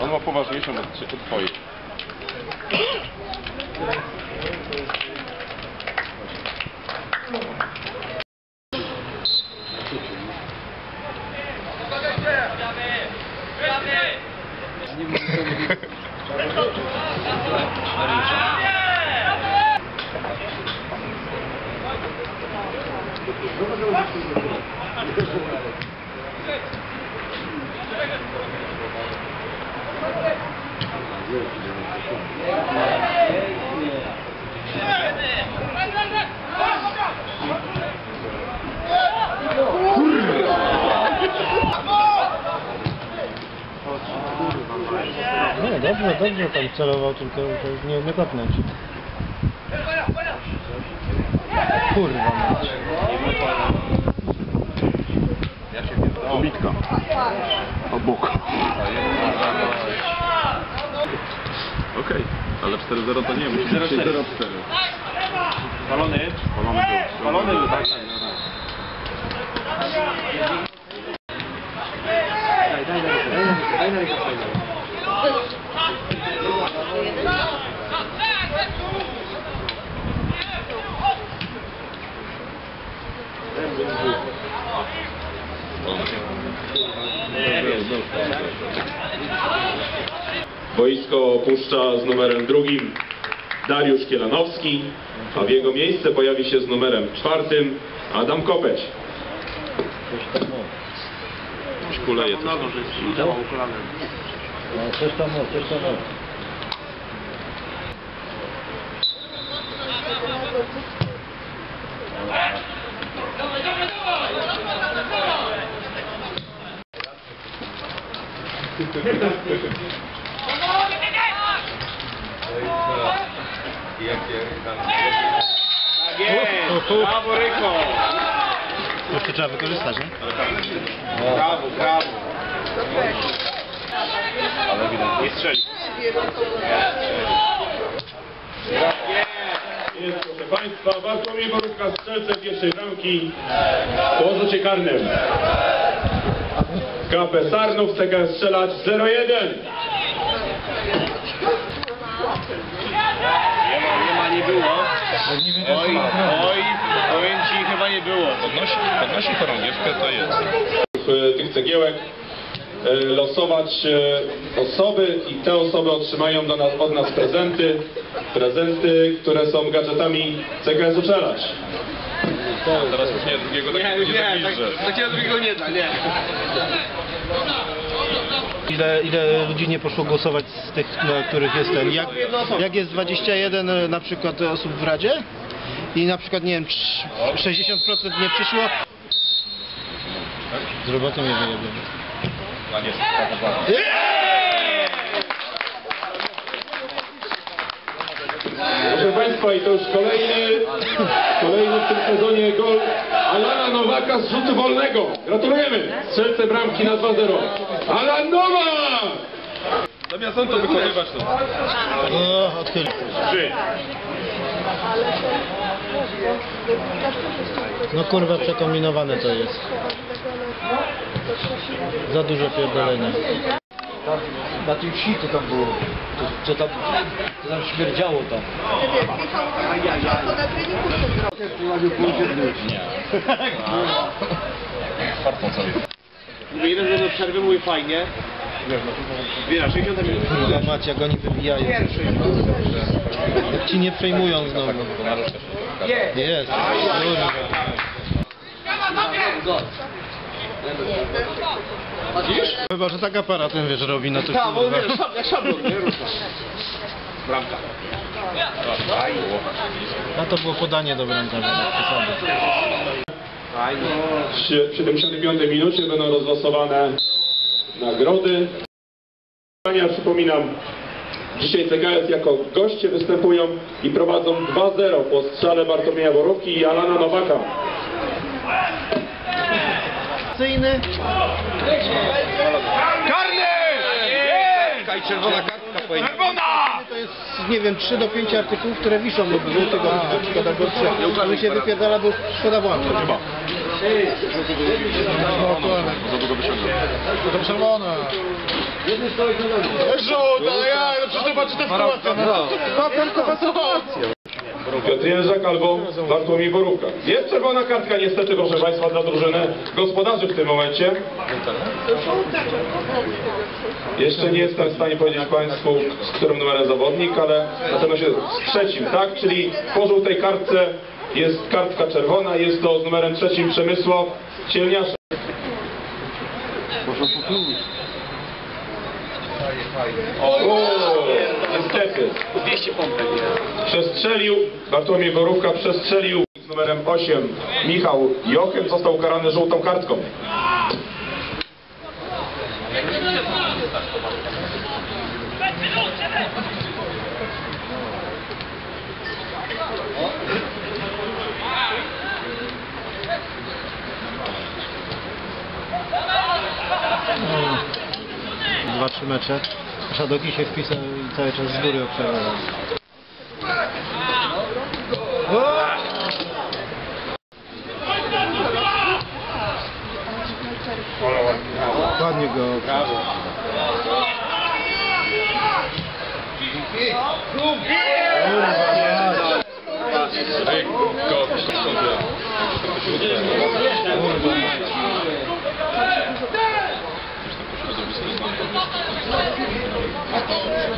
On ma poważniejszą od od twojej. Nie, dobrze, dobrze tam celował, tylko to nie umie kopnąć. Kurwa mać. Bitka. Obok. Okej, ale 4-0 to nie, musi być 0-4. Balony? Palony był. Balony był, tak? Boisko opuszcza z numerem drugim Dariusz Kielanowski, a w jego miejsce pojawi się z numerem czwartym Adam Kopeć. Kuleje coś kolanem. No, coś tam, o, coś tam. Tak jest! Brawo, Ryko! Jeszcze trzeba wykorzystać, nie? Brawo, brawo! Nie strzeli. Jest, proszę Państwa, Bartłomiej Borówka strzelcem pierwszej bramki po rzucie karnym. KP Sarnów chce strzelać 0-1. Nie ma, nie ma, nie było. Oj, oj, powiem ci, chyba nie było. Podnosi, podnosi chorągiewkę, to jest. e, tych cegiełek e, losować e, osoby i te osoby otrzymają do nas, od nas prezenty, prezenty, które są gadżetami CKS Uczelać. Teraz już nie drugiego Nie, takiego nie nie, tak, takiego drugiego nie da, nie. Ile, ile ludzi nie poszło głosować z tych, na których jest ten? Jak, jak jest 21 e, na przykład osób w Radzie i na przykład, nie wiem, trz- 60% nie przyszło, z. A nie, tak, Proszę Państwa, i to już kolejny, kolejny w tym sezonie gol Alana Nowaka z rzutu wolnego. Gratulujemy! Strzelce bramki na 2-0. Alan Nowak! Zamiast on to wykonywać, to... O, odchyl. Trzy. No kurwa, przekombinowane to jest. Za dużo pierdolenia. Na tej wsi to tam było, to, co tam, to tam śmierdziało tam. Mówię, jeden do przerwy mówi fajnie. Zbiera 60 minut. Kurwa mać, jak oni wybijają. Jak ci nie przejmują znowu. Jest. Kurwa. Chyba, że tak aparatem wiesz robi, no to Tak, bo wiesz, jak szablon, nie? Rusza. Bramka. A to było podanie do. Fajnie. W 75 minucie będą rozlosowane nagrody. Przypominam, dzisiaj CKS jako goście występują i prowadzą 2-0 po strzale Bartłomieja Borówki i Alana Nowaka. Akcyjny. Karny! I czerwona kartka powinna. To jest, nie wiem, 3 do 5 artykułów, które wiszą lub żółtego, na przykład albo 3. Ale się wypierdala, bo szkoda włączyć. Za długo wyciągam. To czerwona. Rzut, ale ja, no przecież zobaczy tę sytuację. No. Papierkowa sytuacja. Piotr Jędrzak albo Bartłomiej Borówka. Jest czerwona kartka niestety, proszę Państwa, dla drużyny gospodarzy w tym momencie. Jeszcze nie jestem w stanie powiedzieć Państwu, z którym numerem zawodnik, ale na pewno się z trzecim, tak? Czyli po żółtej kartce jest kartka czerwona, jest to z numerem trzecim Przemysław Cielniaszek. O, niestety. 200 pompek? Przestrzelił, Bartłomiej Borówka przestrzelił z numerem 8 Michał Jochem, został ukarany żółtą kartką. Dwa, trzy mecze. Szadoki się wpisał i cały czas z góry obserwował. Ładnie go. Go, sobie.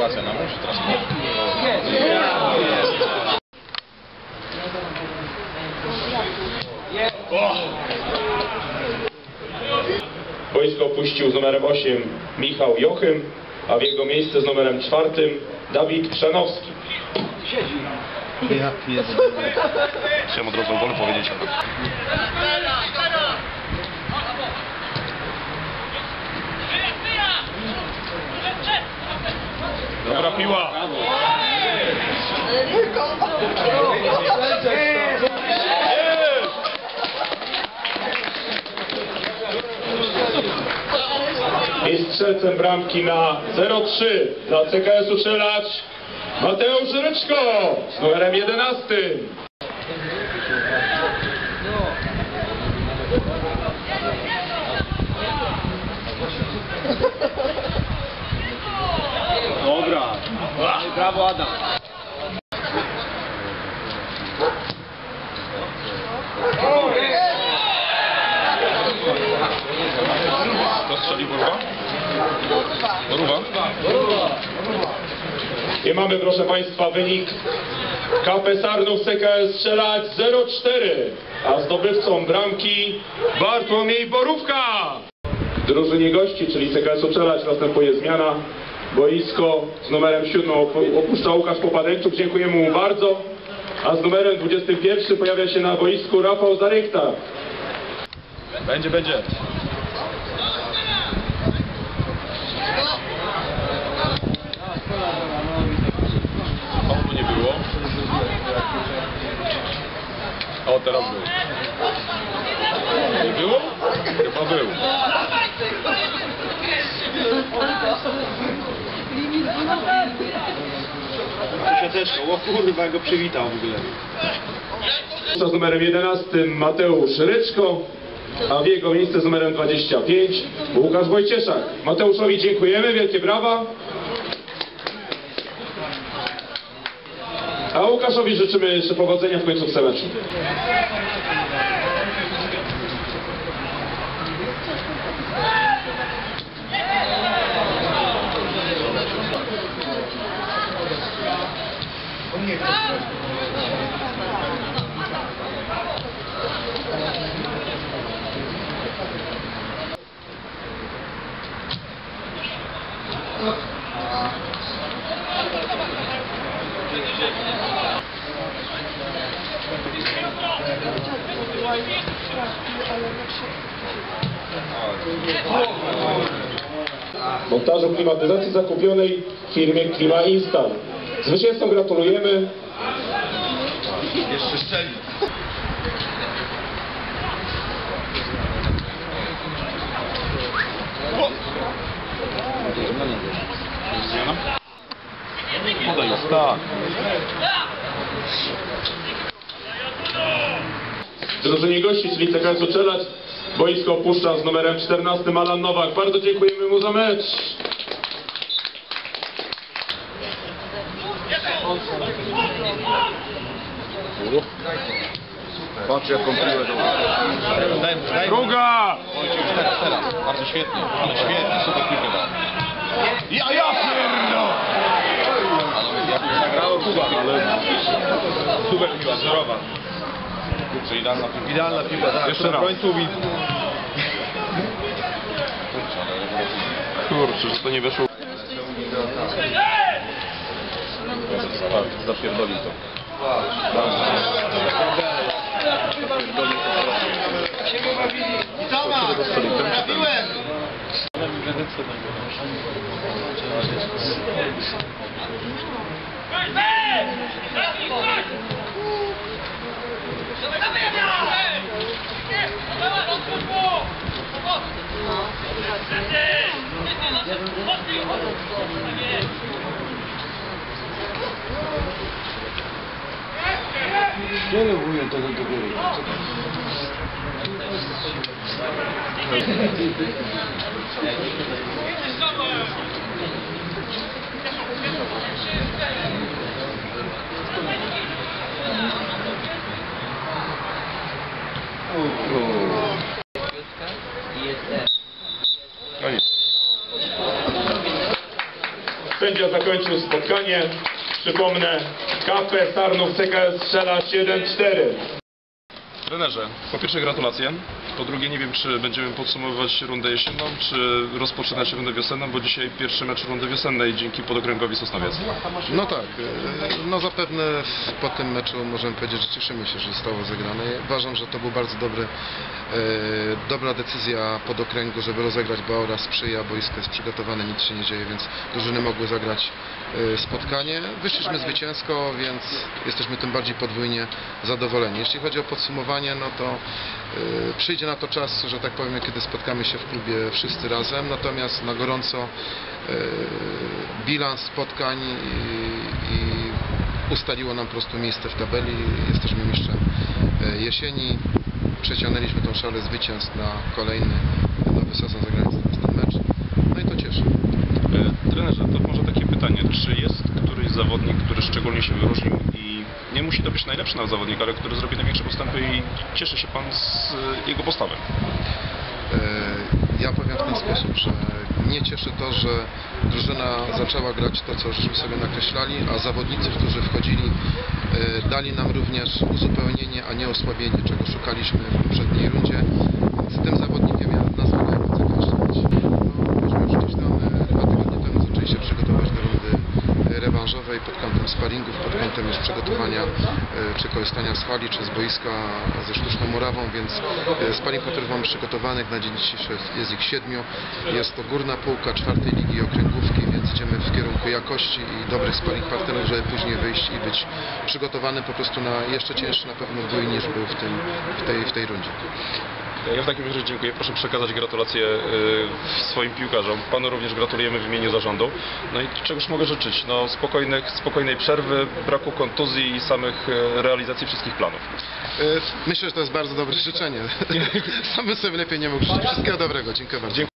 Sytuacja nam musi teraz Boisko opuścił z numerem 8 Michał Jochem, a w jego miejsce z numerem 4 Dawid Chrzanowski. Ja pierdolę. Chciałem od razu o golu powiedzieć. Strzelcem bramki na 0-3 dla CKS-u Mateusz Ryczko z numerem 11. Dobra. Brawo Adam. Proszę Państwa wynik KP Sarnów CKS Strzelacz 0-4, a zdobywcą bramki Bartłomiej Borówka. W drużynie gości, czyli CKS Strzelacz następuje zmiana. Boisko z numerem 7 opu- opuszcza Łukasz Popadeńczuk, dziękujemy mu bardzo. A z numerem 21 pojawia się na boisku Rafał Zarychta. Będzie, będzie. Samochodu nie było. O, teraz był. Nie było? Chyba był. Siateczko, o kurwa, go przywitał w ogóle. Z numerem 11 Mateusz Ryczko, a w jego miejsce z numerem 25 Łukasz Wojcieszak. Mateuszowi dziękujemy, wielkie brawa. Łukaszowi życzymy jeszcze powodzenia w końcówce meczu. Thank you montażu klimatyzacji zakupionej w firmie Klima Instan. Zwycięzcom gratulujemy. Jeszcze szczelnie. Tak. Drużynie gości, czyli CKS Uczelać. Boisko opuszcza z numerem 14 Alan Nowak. Bardzo dziękujemy mu za mecz. Patrz jaką piłę Druga! Bardzo świetnie. Ale świetnie, super piłkę dał. Ja, ja pierdo! Ale jak Kuba, ale super piła, zerowa. Kurczę, idealna piłka. Idealna piłka, tak. Jeszcze raz. Obrońców i Kurczę, że to nie weszło. Zapierdolił to. Wiele wuję tego do góry. No nic. Sędzia zakończył spotkanie. Przypomnę, KP Sarnów CKS strzela 7-4. Trenerze, po pierwsze gratulacje. Po drugie nie wiem, czy będziemy podsumowywać rundę jesienną, czy rozpoczynać rundę wiosenną, bo dzisiaj pierwszy mecz rundy wiosennej dzięki podokręgowi Sosnowiec. No tak, e, no zapewne po tym meczu możemy powiedzieć, że cieszymy się, że zostało zagrane. Uważam, że to był bardzo dobry, e, dobra decyzja pod okręgu, żeby rozegrać, bo aura sprzyja, boisko jest przygotowane, nic się nie dzieje, więc drużyny mogły zagrać e, spotkanie. Wyszliśmy zwycięsko, więc jesteśmy tym bardziej podwójnie zadowoleni. Jeśli chodzi o podsumowanie, no to przyjdzie na to czas, że tak powiem, kiedy spotkamy się w klubie wszyscy razem, natomiast na gorąco e, bilans spotkań i, i ustaliło nam po prostu miejsce w tabeli. Jesteśmy mistrzem e, jesieni. Przeciągnęliśmy tą szalę zwycięstw na kolejny nowy sezon zagrając ten mecz. No i to cieszy. E, Trenerze, to może takie pytanie, czy jest któryś zawodnik, który szczególnie się wyróżnił nie musi to być najlepszy nawet zawodnik, ale który zrobi największe postępy i cieszy się Pan z e, jego postawy? E, Ja powiem w ten sposób, że mnie cieszy to, że drużyna zaczęła grać to, co żeśmy sobie nakreślali, a zawodnicy, którzy wchodzili, e, dali nam również uzupełnienie, a nie osłabienie, czego szukaliśmy w poprzedniej rundzie. Więc tym zawodnikiem ja nazwę najwięcej kaszczać. No, myśmy już gdzieś tam e, dwa tygodnie temu zaczęli się przygotować do rundy e, rewanżowej pod kątem sparingów, pod kątem już przygotowania e, czy korzystania z hali, czy z boiska ze sztuczną murawą, więc e, sparing partnerów mamy przygotowanych, na dzień dzisiejszy jest- ich siedmiu. Jest to górna półka czwartej ligi okręgówki, więc idziemy w kierunku jakości i dobrych sparing partnerów, żeby później wyjść i być przygotowany po prostu na jeszcze cięższy na pewno bój niż był w, tym, w, tej, w tej rundzie. Ja w takim razie dziękuję. Proszę przekazać gratulacje y, swoim piłkarzom. Panu również gratulujemy w imieniu zarządu. No i czegoż mogę życzyć? No, spokojnych, spokojnej przerwy, braku kontuzji i samych y, realizacji wszystkich planów. E, Myślę, że to jest bardzo dobre życzenie. Sam bym sobie lepiej nie mógł życzyć. Wszystkiego dobrego. Dziękuję bardzo.